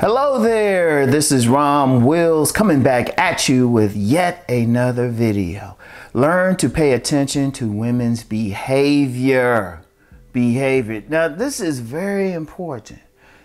Hello there, this is Rom Wills coming back at you with yet another video. Learn to pay attention to women's behavior. Behavior. Now, this is very important.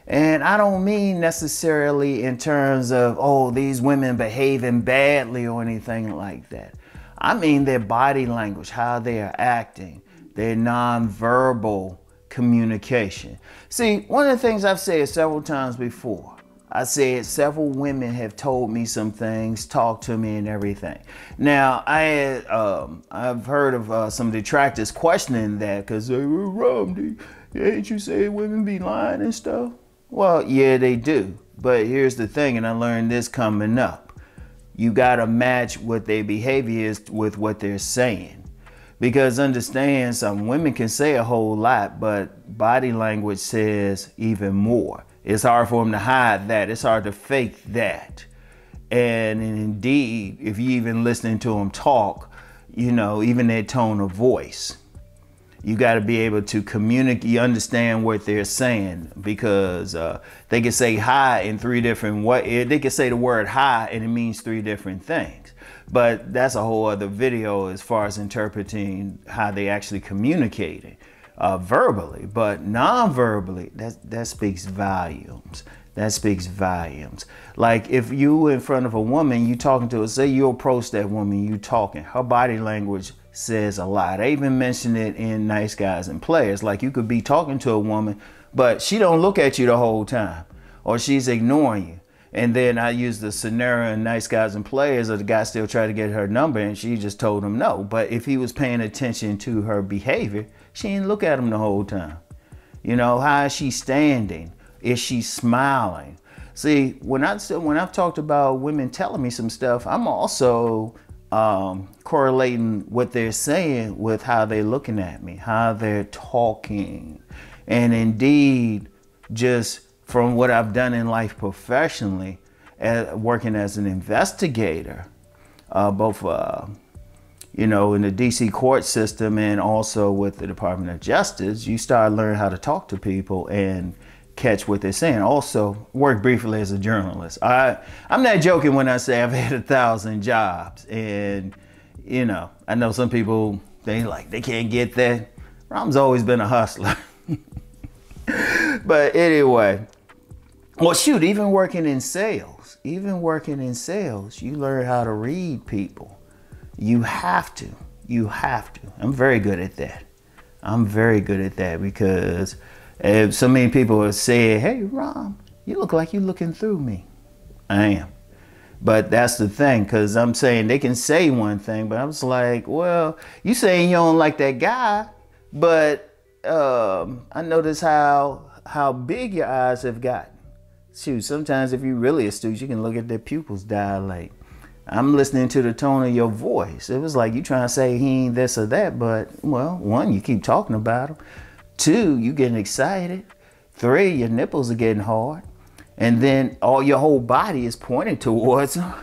And I don't mean necessarily in terms of, oh, these women behaving badly or anything like that. I mean their body language, how they are acting, their nonverbal communication. See, one of the things I've said several times before I said several women have told me some things, talked to me, and everything. Now, I had, um, I've heard of uh, some detractors questioning that because they were wrong. Ain't you say women be lying and stuff? Well, yeah, they do. But here's the thing, and I learned this coming up. You got to match what their behavior is with what they're saying. Because understand, some women can say a whole lot, but body language says even more. It's hard for them to hide that. It's hard to fake that. And indeed, if you even listening to them talk, you know, even their tone of voice, you got to be able to communicate, you understand what they're saying because uh, they can say hi in three different ways. They can say the word hi and it means three different things. But that's a whole other video as far as interpreting how they actually communicating uh, verbally, but non-verbally, that, that speaks volumes. That speaks volumes. Like if you in front of a woman, you talking to her, say you approach that woman, you talking, her body language says a lot. I even mentioned it in Nice Guys and Players. Like you could be talking to a woman, but she don't look at you the whole time, or she's ignoring you. And then I used the scenario in Nice Guys and Players of the guy still tried to get her number and she just told him no. But if he was paying attention to her behavior, she didn't look at him the whole time. You know, how is she standing? Is she smiling? See, when I when I've talked about women telling me some stuff, I'm also um, correlating what they're saying with how they're looking at me, how they're talking, and indeed, just from what I've done in life professionally, working as an investigator, uh, both uh, you know, in the DC court system and also with the Department of Justice, you start learning how to talk to people and catch what they're saying. Also, work briefly as a journalist. I I'm not joking when I say I've had a thousand jobs, and you know, I know some people they like they can't get that. Rom's always been a hustler. but anyway, well, shoot, even working in sales, even working in sales, you learn how to read people you have to. You have to. I'm very good at that. I'm very good at that because so many people have said, hey, Rom, you look like you're looking through me. I am. But that's the thing, because I'm saying they can say one thing, but I was like, well, you saying you don't like that guy, but um, I notice how how big your eyes have gotten. Shoot, sometimes if you're really astute, you can look at their pupils dilate. I'm listening to the tone of your voice. It was like you trying to say he ain't this or that, but well, one, you keep talking about him. Two, you getting excited. Three, your nipples are getting hard. And then all your whole body is pointing towards him.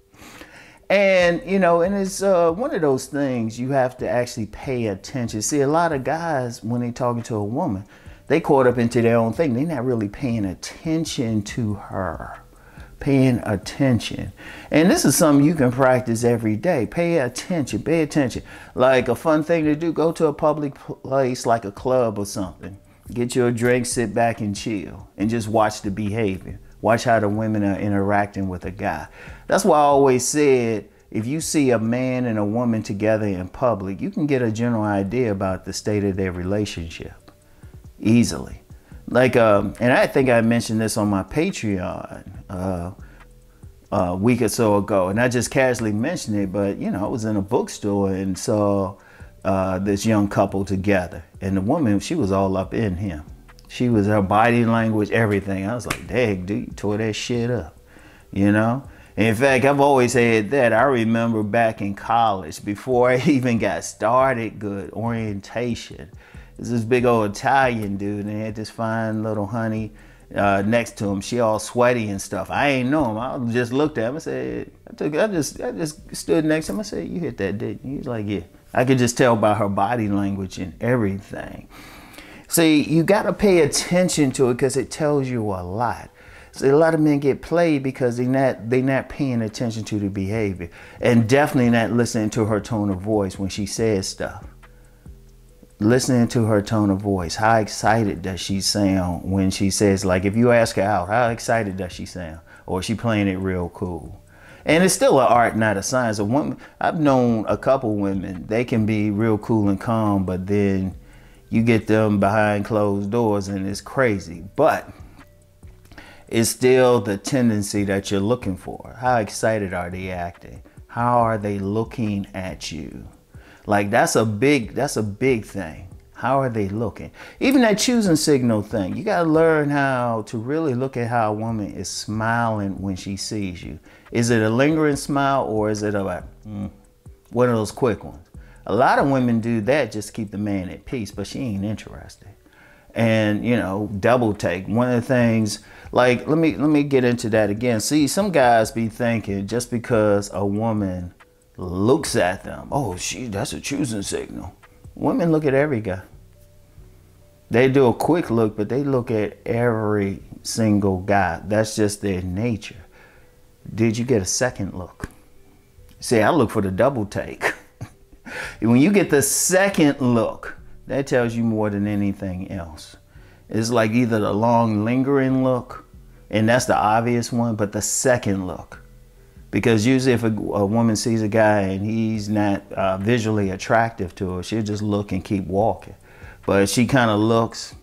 and, you know, and it's uh, one of those things you have to actually pay attention. See, a lot of guys, when they talking to a woman, they caught up into their own thing. They're not really paying attention to her paying attention. And this is something you can practice every day. Pay attention, pay attention. Like a fun thing to do, go to a public place like a club or something. Get you a drink, sit back and chill, and just watch the behavior. Watch how the women are interacting with a guy. That's why I always said if you see a man and a woman together in public, you can get a general idea about the state of their relationship easily. Like, um, and I think I mentioned this on my Patreon uh, a week or so ago, and I just casually mentioned it. But you know, I was in a bookstore and saw uh, this young couple together, and the woman, she was all up in him. She was her body language, everything. I was like, "Dang, dude, you tore that shit up," you know. In fact, I've always had that. I remember back in college, before I even got started, good orientation. There's this big old Italian dude, and he had this fine little honey uh, next to him. She all sweaty and stuff. I ain't know him. I just looked at him. I said, I took, I just, I just stood next to him. I said, you hit that, didn't you? He's like, yeah. I could just tell by her body language and everything. See, you got to pay attention to it because it tells you a lot. See, a lot of men get played because they're not they not paying attention to the behavior, and definitely not listening to her tone of voice when she says stuff. Listening to her tone of voice, how excited does she sound when she says, like, if you ask her out, how excited does she sound, or is she playing it real cool? And it's still an art, not a science. A woman, I've known a couple women, they can be real cool and calm, but then you get them behind closed doors and it's crazy. But it's still the tendency that you're looking for. How excited are they acting? How are they looking at you? Like that's a big that's a big thing. How are they looking? Even that choosing signal thing, you got to learn how to really look at how a woman is smiling when she sees you. Is it a lingering smile or is it a like, mm, one of those quick ones? A lot of women do that just to keep the man at peace, but she ain't interested. And you know, double take. One of the things, like let me let me get into that again. See, some guys be thinking just because a woman looks at them, oh, she that's a choosing signal. Women look at every guy. They do a quick look, but they look at every single guy. That's just their nature. Did you get a second look? See, I look for the double take. when you get the second look, that tells you more than anything else. It's like either the long lingering look, and that's the obvious one, but the second look. Because usually if a, a woman sees a guy and he's not uh, visually attractive to her, she'll just look and keep walking. But she kind of looks,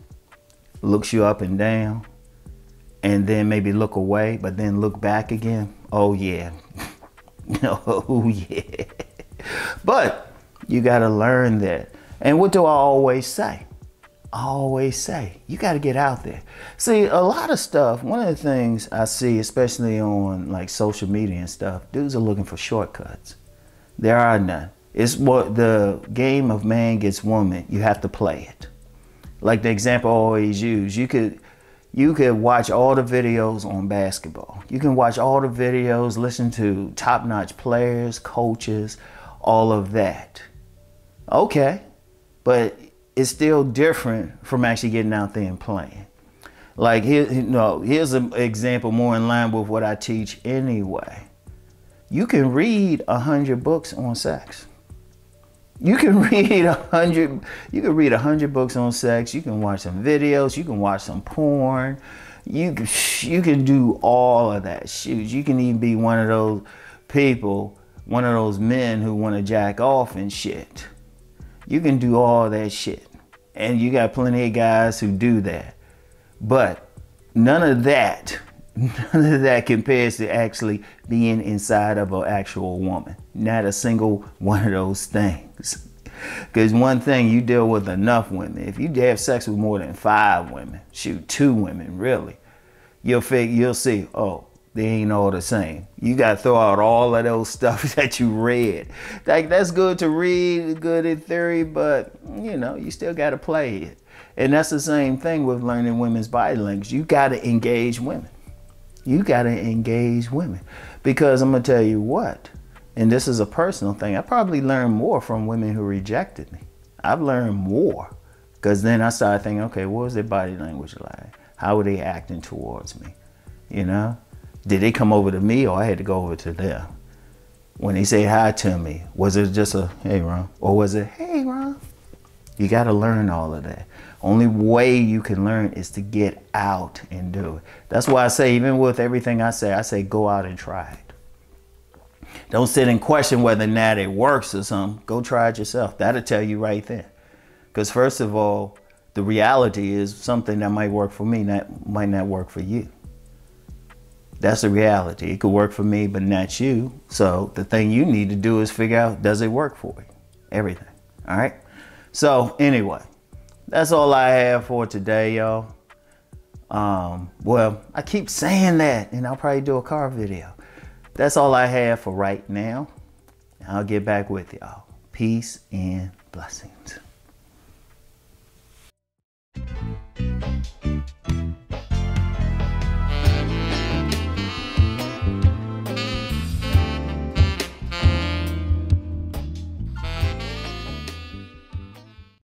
looks you up and down, and then maybe look away, but then look back again. Oh yeah. oh yeah. But you got to learn that. And what do I always say? Always say, you got to get out there. See, a lot of stuff, one of the things I see, especially on like social media and stuff, dudes are looking for shortcuts. There are none. It's what the game of man gets woman, you have to play it. Like the example I always use, you could you could watch all the videos on basketball. You can watch all the videos, listen to top-notch players, coaches, all of that. Okay, but it's still different from actually getting out there and playing. Like here, you know, here's an example more in line with what I teach anyway. You can read a hundred books on sex. You can read a hundred. You can read a hundred books on sex. You can watch some videos. You can watch some porn. You can, you can do all of that. Shoot, you can even be one of those people, one of those men who want to jack off and shit. You can do all that shit. And you got plenty of guys who do that. But none of that, none of that compares to actually being inside of an actual woman. Not a single one of those things. Because one thing, you deal with enough women. If you have sex with more than five women, shoot, two women, really, you'll, fig- you'll see, oh, they ain't all the same. You got to throw out all of those stuff that you read. Like that's good to read, good in theory, but you know, you still got to play it. And that's the same thing with learning women's body language. You got to engage women. You got to engage women because I'm going to tell you what, and this is a personal thing. I probably learned more from women who rejected me. I've learned more because then I started thinking, okay, what was their body language like? How were they acting towards me? You know? Did they come over to me or I had to go over to them? When they say hi to me, was it just a, hey, Rom? Or was it, hey, Rom? You got to learn all of that. Only way you can learn is to get out and do it. That's why I say, even with everything I say, I say go out and try it. Don't sit and question whether or not it works or something. Go try it yourself. That'll tell you right there. Because first of all, the reality is something that might work for me that might not work for you. That's the reality. It could work for me, but not you. So the thing you need to do is figure out, does it work for you? Everything. All right. So anyway, that's all I have for today, y'all. Um, well, I keep saying that, and I'll probably do a car video. That's all I have for right now. I'll get back with y'all. Peace and blessings.